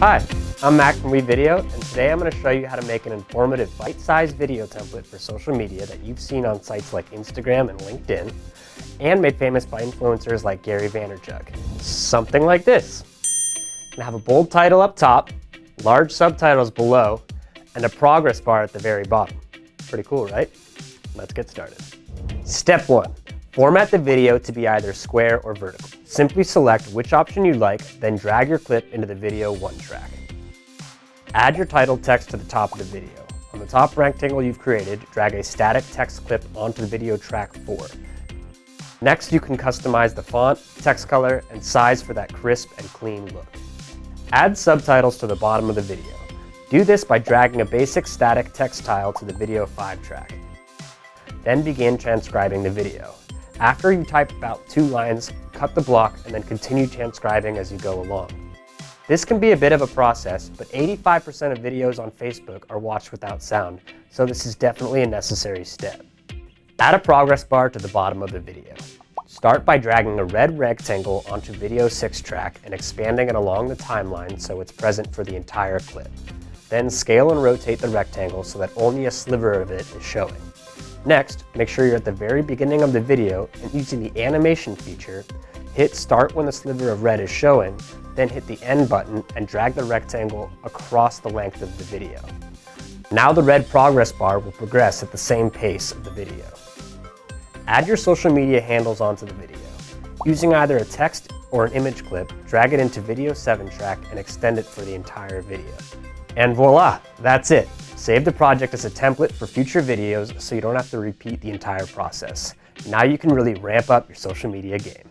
Hi, I'm Mac from WeVideo, and today I'm going to show you how to make an informative bite-sized video template for social media that you've seen on sites like Instagram and LinkedIn, and made famous by influencers like Gary Vaynerchuk. Something like this. And have a bold title up top, large subtitles below, and a progress bar at the very bottom. Pretty cool, right? Let's get started. Step one, format the video to be either square or vertical. Simply select which option you like, then drag your clip into the video one track. Add your title text to the top of the video. On the top rectangle you've created, drag a static text clip onto the video track 4. Next, you can customize the font, text color, and size for that crisp and clean look. Add subtitles to the bottom of the video. Do this by dragging a basic static text tile to the video 5 track. Then begin transcribing the video. After you type about two lines, cut the block and then continue transcribing as you go along. This can be a bit of a process, but 85% of videos on Facebook are watched without sound, so this is definitely a necessary step. Add a progress bar to the bottom of the video. Start by dragging a red rectangle onto video 6 track and expanding it along the timeline so it's present for the entire clip. Then scale and rotate the rectangle so that only a sliver of it is showing. Next, make sure you're at the very beginning of the video and using the animation feature, hit start when the sliver of red is showing, then hit the end button and drag the rectangle across the length of the video. Now the red progress bar will progress at the same pace of the video. Add your social media handles onto the video. Using either a text or an image clip, drag it into video 7 track and extend it for the entire video. And voila, that's it. Save the project as a template for future videos so you don't have to repeat the entire process. Now you can really ramp up your social media game.